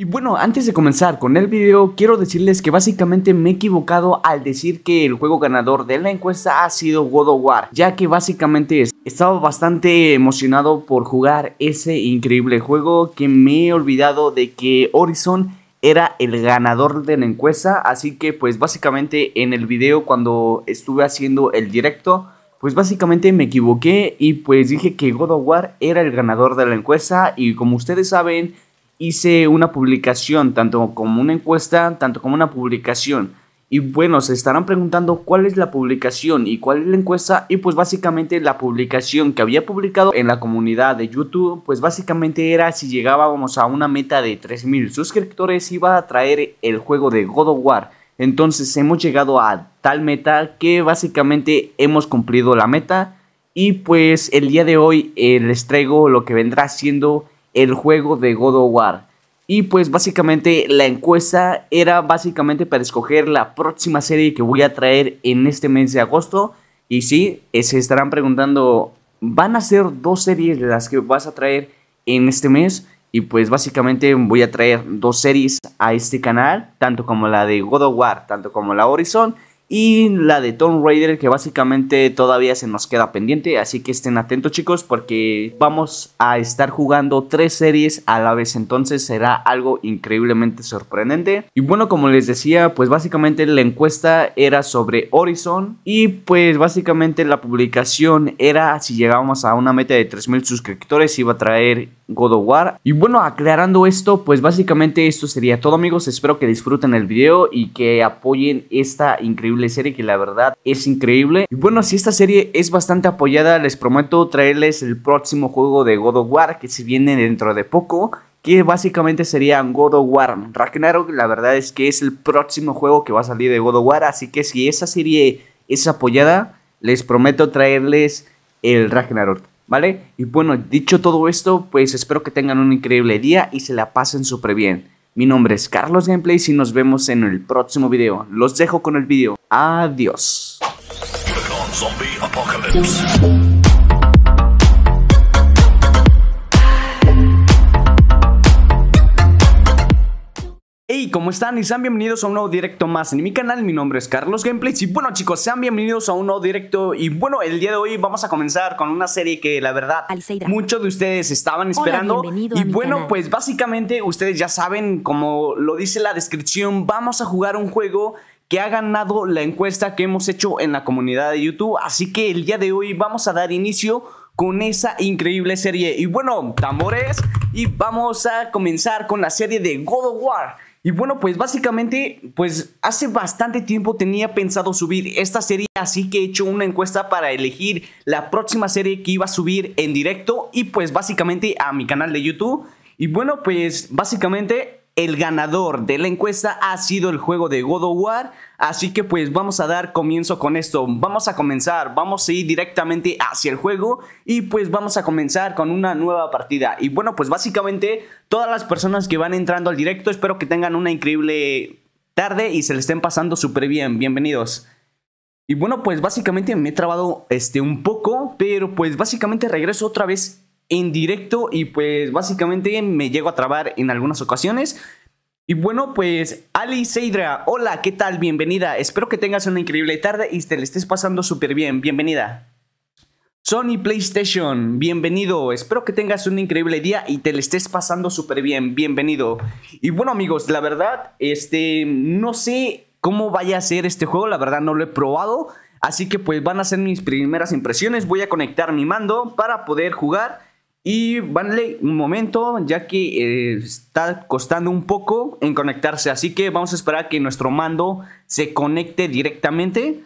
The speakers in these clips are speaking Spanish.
Y bueno, antes de comenzar con el video, quiero decirles que básicamente me he equivocado al decir que el juego ganador de la encuesta ha sido God of War, ya que básicamente estaba bastante emocionado por jugar ese increíble juego que me he olvidado de que Horizon era el ganador de la encuesta, así que pues básicamente en el video cuando estuve haciendo el directo, pues básicamente me equivoqué y pues dije que God of War era el ganador de la encuesta. Y como ustedes saben hice una publicación, tanto como una encuesta, tanto como una publicación. Y bueno, se estarán preguntando cuál es la publicación y cuál es la encuesta. Y pues básicamente la publicación que había publicado en la comunidad de YouTube, pues básicamente era si llegábamos a una meta de 3000 suscriptores iba a traer el juego de God of War. Entonces hemos llegado a tal meta que básicamente hemos cumplido la meta. Y pues el día de hoy eh, les traigo lo que vendrá siendo el juego de God of War. Y pues básicamente la encuesta era básicamente para escoger la próxima serie que voy a traer en este mes de agosto. Y sí, eh, se estarán preguntando, ¿van a ser dos series las que vas a traer en este mes? Y pues básicamente voy a traer dos series a este canal, tanto como la de God of War, tanto como la Horizon y la de Tomb Raider que básicamente todavía se nos queda pendiente, así que estén atentos chicos porque vamos a estar jugando tres series a la vez, entonces será algo increíblemente sorprendente. Y bueno, como les decía, pues básicamente la encuesta era sobre Horizon y pues básicamente la publicación era si llegábamos a una meta de 3000 suscriptores iba a traer God of War. Y bueno, aclarando esto, pues básicamente esto sería todo amigos. Espero que disfruten el video y que apoyen esta increíble serie que la verdad es increíble. Y bueno, si esta serie es bastante apoyada, les prometo traerles el próximo juego de God of War que se viene dentro de poco. Que básicamente sería God of War Ragnarok. La verdad es que es el próximo juego que va a salir de God of War. Así que si esa serie es apoyada, les prometo traerles el Ragnarok. ¿Vale? Y bueno, dicho todo esto, pues espero que tengan un increíble día y se la pasen súper bien. Mi nombre es Carlos Gameplays y nos vemos en el próximo video. Los dejo con el video. Adiós. Hey, ¿cómo están? Y sean bienvenidos a un nuevo directo más en mi canal. Mi nombre es Carlos Gameplays. Y bueno, chicos, sean bienvenidos a un nuevo directo. Y bueno, el día de hoy vamos a comenzar con una serie que la verdad muchos de ustedes estaban esperando. y bueno, pues básicamente ustedes ya saben, como lo dice la descripción, vamos a jugar un juego que ha ganado la encuesta que hemos hecho en la comunidad de YouTube. Así que el día de hoy vamos a dar inicio con esa increíble serie. Y bueno, tambores, y vamos a comenzar con la serie de God of War. Y bueno, pues básicamente, pues hace bastante tiempo tenía pensado subir esta serie, así que he hecho una encuesta para elegir la próxima serie que iba a subir en directo y pues básicamente a mi canal de YouTube. Y bueno, pues básicamente el ganador de la encuesta ha sido el juego de God of War. Así que pues vamos a dar comienzo con esto. Vamos a comenzar, vamos a ir directamente hacia el juego y pues vamos a comenzar con una nueva partida. Y bueno, pues básicamente todas las personas que van entrando al directo espero que tengan una increíble tarde y se le estén pasando súper bien. Bienvenidos. Y bueno, pues básicamente me he trabado este un poco, pero pues básicamente regreso otra vez en directo y pues básicamente me llego a trabar en algunas ocasiones. Y bueno, pues Ali Seidra, hola, ¿qué tal? Bienvenida. Espero que tengas una increíble tarde y te le estés pasando súper bien. Bienvenida. Sony PlayStation, bienvenido. Espero que tengas un increíble día y te le estés pasando súper bien. Bienvenido. Y bueno, amigos, la verdad, este, no sé cómo vaya a ser este juego. La verdad, no lo he probado. Así que pues van a ser mis primeras impresiones. Voy a conectar mi mando para poder jugar. Y vanle un momento, ya que eh, está costando un poco en conectarse. Así que vamos a esperar que nuestro mando se conecte directamente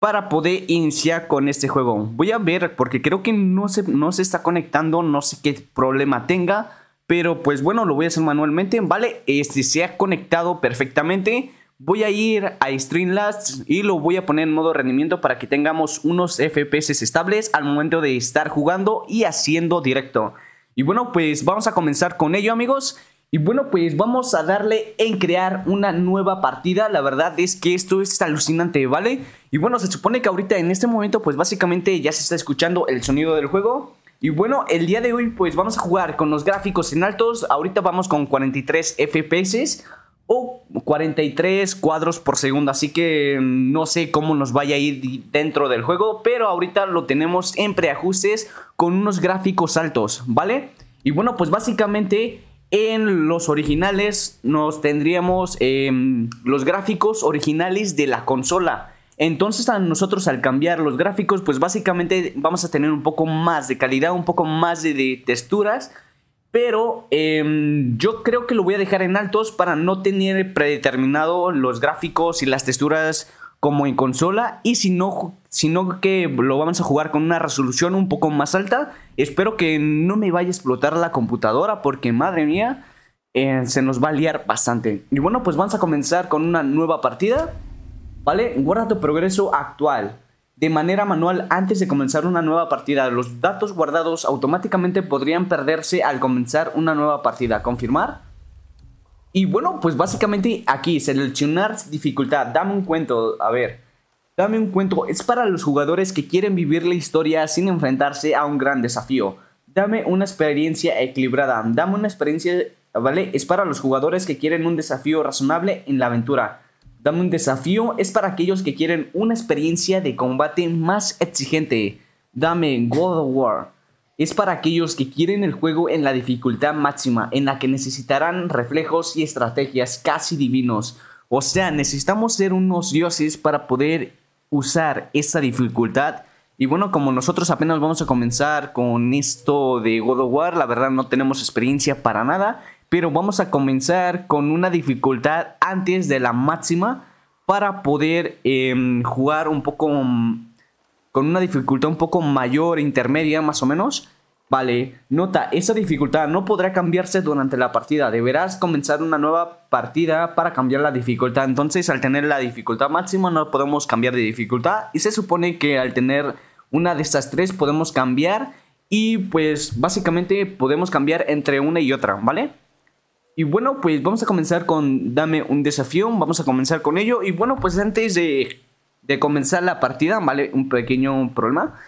para poder iniciar con este juego. Voy a ver, porque creo que no se, no se está conectando, no sé qué problema tenga. Pero pues bueno, lo voy a hacer manualmente. Vale, este se ha conectado perfectamente. Voy a ir a Streamlabs y lo voy a poner en modo rendimiento para que tengamos unos FPS estables al momento de estar jugando y haciendo directo. Y bueno, pues vamos a comenzar con ello amigos. Y bueno, pues vamos a darle en crear una nueva partida. La verdad es que esto es alucinante, ¿vale? Y bueno, se supone que ahorita en este momento pues básicamente ya se está escuchando el sonido del juego. Y bueno, el día de hoy pues vamos a jugar con los gráficos en altos. Ahorita vamos con 43 FPS o 43 cuadros por segundo. Así que no sé cómo nos vaya a ir dentro del juego. Pero ahorita lo tenemos en preajustes con unos gráficos altos, ¿vale? Y bueno, pues básicamente en los originales nos tendríamos em, los gráficos originales de la consola. Entonces a nosotros al cambiar los gráficos, pues básicamente vamos a tener un poco más de calidad, un poco más de, texturas. Pero em, yo creo que lo voy a dejar en altos para no tener predeterminado los gráficos y las texturas como en consola. Y si no, sino que lo vamos a jugar con una resolución un poco más alta. Espero que no me vaya a explotar la computadora porque madre mía, eh, se nos va a liar bastante. Y bueno, pues vamos a comenzar con una nueva partida. ¿Vale? Guarda tu progreso actual de manera manual antes de comenzar una nueva partida. Los datos guardados automáticamente podrían perderse al comenzar una nueva partida. ¿Confirmar? Y bueno, pues básicamente aquí, seleccionar dificultad. Dame un cuento, a ver. Dame un cuento. Es para los jugadores que quieren vivir la historia sin enfrentarse a un gran desafío. Dame una experiencia equilibrada. Dame una experiencia, ¿vale? Es para los jugadores que quieren un desafío razonable en la aventura. Dame un desafío es para aquellos que quieren una experiencia de combate más exigente. Dame God of War. Es para aquellos que quieren el juego en la dificultad máxima, en la que necesitarán reflejos y estrategias casi divinos. O sea, necesitamos ser unos dioses para poder usar esa dificultad. Y bueno, como nosotros apenas vamos a comenzar con esto de God of War, la verdad no tenemos experiencia para nada pero vamos a comenzar con una dificultad antes de la máxima para poder em, jugar un poco con una dificultad un poco mayor, intermedia más o menos. Vale, nota, esa dificultad no podrá cambiarse durante la partida. Deberás comenzar una nueva partida para cambiar la dificultad. Entonces, al tener la dificultad máxima no podemos cambiar de dificultad. Y se supone que al tener una de estas tres podemos cambiar. Y pues básicamente podemos cambiar entre una y otra, ¿vale? Y bueno, pues vamos a comenzar con Dame un desafío, vamos a comenzar con ello. Y bueno, pues antes de, comenzar la partida, ¿vale? Un pequeño problema.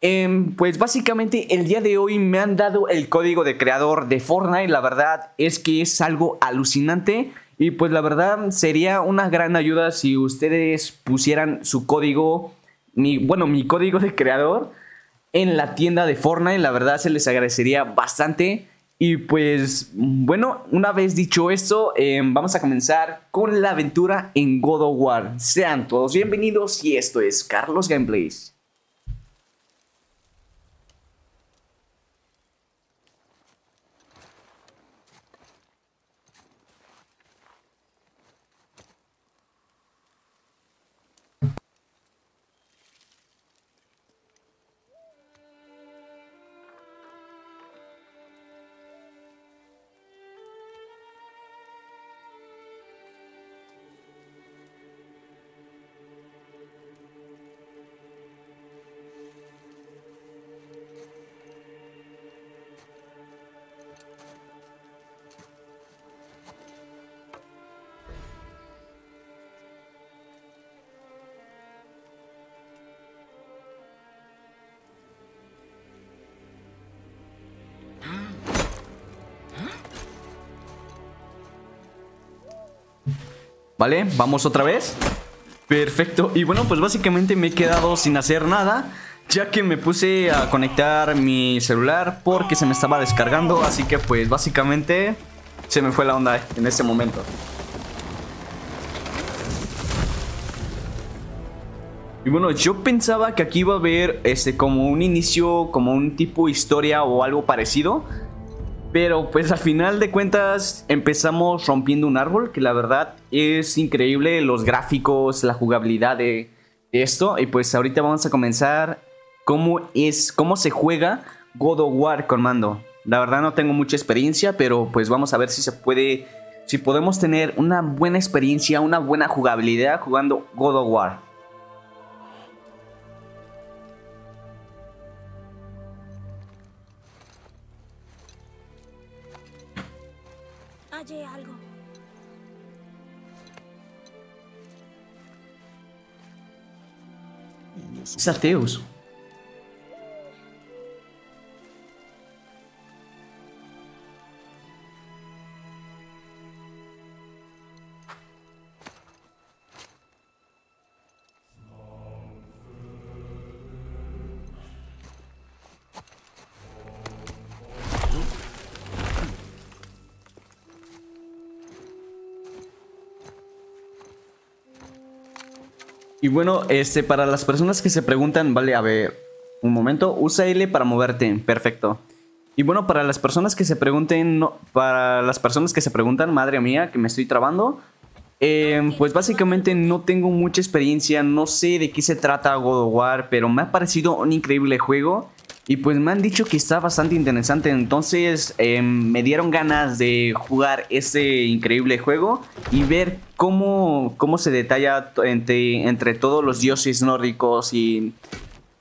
Em, pues básicamente el día de hoy me han dado el código de creador de Fortnite. La verdad es que es algo alucinante. Y pues la verdad sería una gran ayuda si ustedes pusieran su código, mi, bueno, mi código de creador en la tienda de Fortnite. La verdad se les agradecería bastante. Y pues bueno, una vez dicho esto, em, vamos a comenzar con la aventura en God of War. Sean todos bienvenidos y esto es Carlos Gameplays. ¿Vale? Vamos otra vez. Perfecto, y bueno, pues básicamente me he quedado sin hacer nada Ya que me puse a conectar mi celular porque se me estaba descargando Así que pues básicamente se me fue la onda en ese momento. Y bueno, yo pensaba que aquí iba a haber este, como un inicio, como un tipo historia o algo parecido pero pues al final de cuentas empezamos rompiendo un árbol, que la verdad es increíble los gráficos, la jugabilidad de, esto. Y pues ahorita vamos a comenzar cómo es, cómo se juega God of War con mando. La verdad no tengo mucha experiencia, pero pues vamos a ver si se puede, si podemos tener una buena experiencia, una buena jugabilidad jugando God of War. Algo. Es Y bueno, este, para las personas que se preguntan, vale, a ver, un momento, usa L para moverte, perfecto. Y bueno, para las personas que se pregunten, para las personas que se preguntan, madre mía, que me estoy trabando, em, pues básicamente no tengo mucha experiencia, no sé de qué se trata God of War, pero me ha parecido un increíble juego. Y pues me han dicho que está bastante interesante, entonces em, me dieron ganas de jugar este increíble juego y ver cómo, cómo se detalla entre, entre todos los dioses nórdicos y,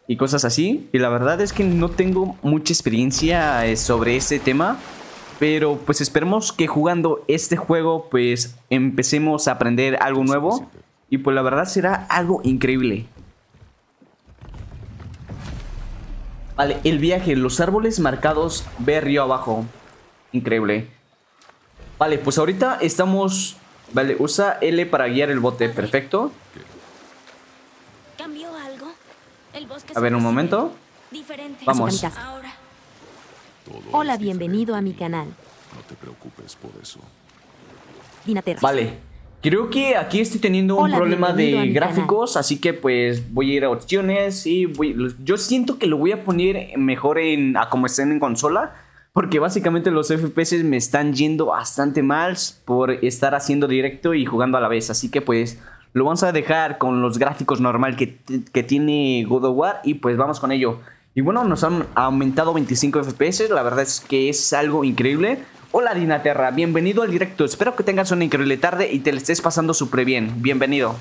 y cosas así. Y la verdad es que no tengo mucha experiencia eh, sobre este tema, pero pues esperemos que jugando este juego pues empecemos a aprender algo nuevo y pues la verdad será algo increíble. Vale, el viaje, los árboles marcados, ve río abajo. Increíble. Vale, pues ahorita estamos... Vale, usa L para guiar el bote, perfecto. ¿Cambió algo? El bosque a ver, un momento. Diferente. Vamos. Ahora. Hola, bienvenido a mi canal. No te preocupes por eso. Dinaterra. Vale. Creo que aquí estoy teniendo un Hola, problema de gráficos, así que pues voy a ir a opciones y voy, yo siento que lo voy a poner mejor en a como estén en consola, porque básicamente los FPS me están yendo bastante mal por estar haciendo directo y jugando a la vez, así que pues lo vamos a dejar con los gráficos normal que, que tiene God of War y pues vamos con ello. Y bueno, nos han aumentado 25 FPS, la verdad es que es algo increíble. Hola Dinaterra, bienvenido al directo. Espero que tengas una increíble tarde y te la estés pasando súper bien. Bienvenido.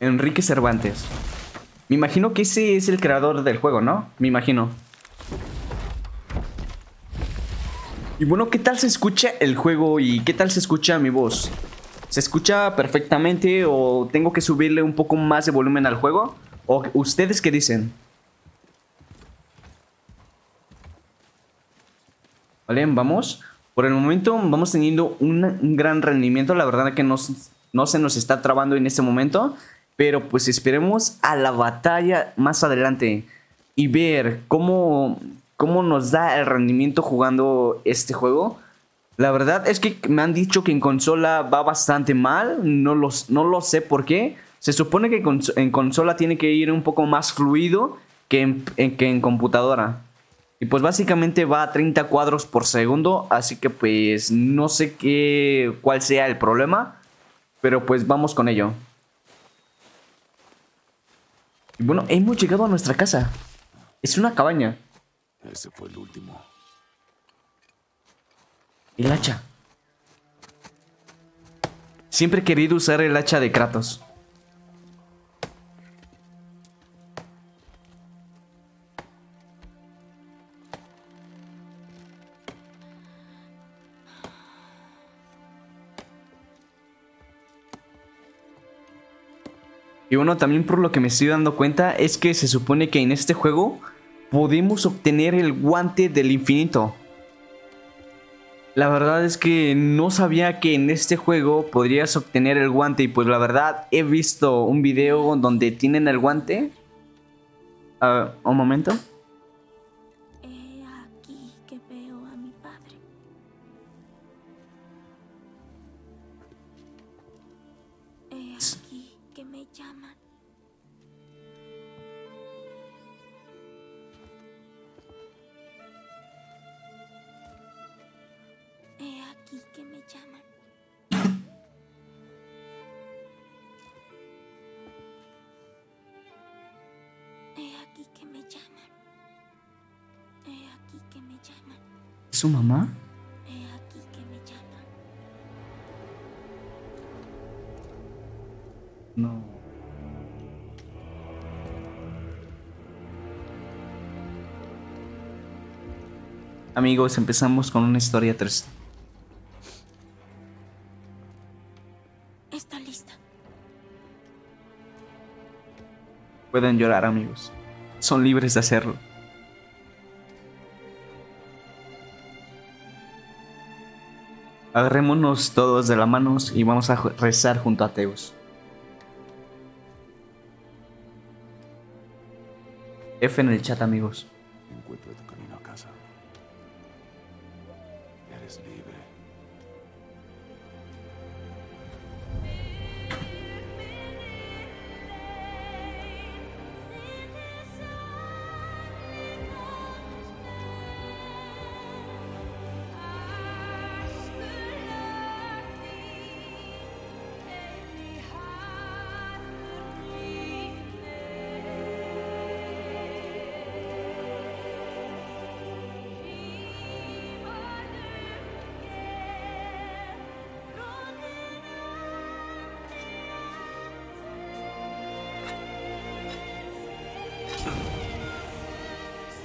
Enrique Cervantes. Me imagino que ese es el creador del juego, ¿no? Me imagino. Y bueno, ¿qué tal se escucha el juego y qué tal se escucha mi voz? ¿Se escucha perfectamente o tengo que subirle un poco más de volumen al juego? ¿O ustedes qué dicen? Vale, vamos. Por el momento vamos teniendo un, gran rendimiento. La verdad que no, no se nos está trabando en este momento. Pero pues esperemos a la batalla más adelante. Y ver cómo, cómo nos da el rendimiento jugando este juego. La verdad es que me han dicho que en consola va bastante mal. No, los, no lo sé por qué. Se supone que en consola tiene que ir un poco más fluido que en, que en computadora. Y pues básicamente va a 30 cuadros por segundo. Así que pues no sé qué, cuál sea el problema. Pero pues vamos con ello. Y bueno, hemos llegado a nuestra casa. Es una cabaña. Ese fue el último. El hacha. Siempre he querido usar el hacha de Kratos. Y bueno, también por lo que me estoy dando cuenta es que se supone que en este juego podemos obtener el guante del infinito. La verdad es que no sabía que en este juego podrías obtener el guante y pues la verdad he visto un video donde tienen el guante. Uh, un momento. He aquí que me llaman. He aquí que me llaman. Aquí que me llaman. ¿Es su mamá? No. Amigos, empezamos con una historia triste. Está lista. Pueden llorar, amigos. Son libres de hacerlo. Agarrémonos todos de las manos y vamos a rezar junto a Teus. F en el chat, amigos.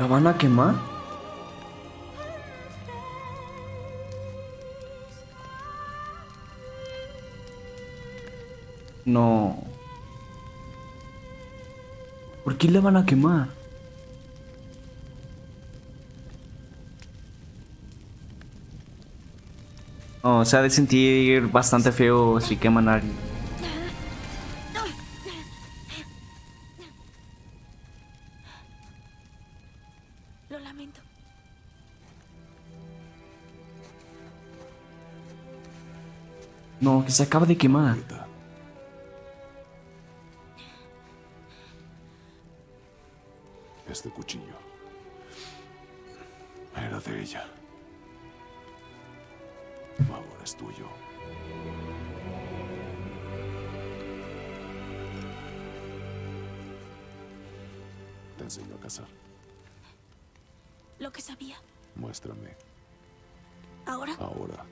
¿La van a quemar? No. ¿Por qué la van a quemar? Oh, se ha de sentir bastante feo si queman a alguien. Que se acaba de quemar. Este cuchillo era de ella. Ahora es tuyo. Te enseño a cazar. Lo que sabía. Muéstrame. Ahora Ahora.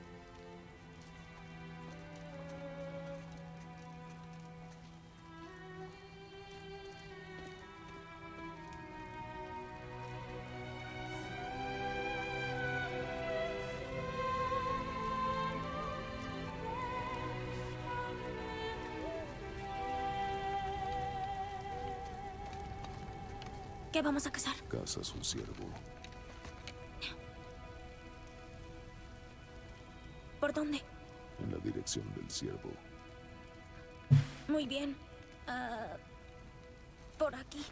¿Qué vamos a cazar? Cazas un ciervo. ¿Por dónde? En la dirección del ciervo. Muy bien. Ah, por aquí.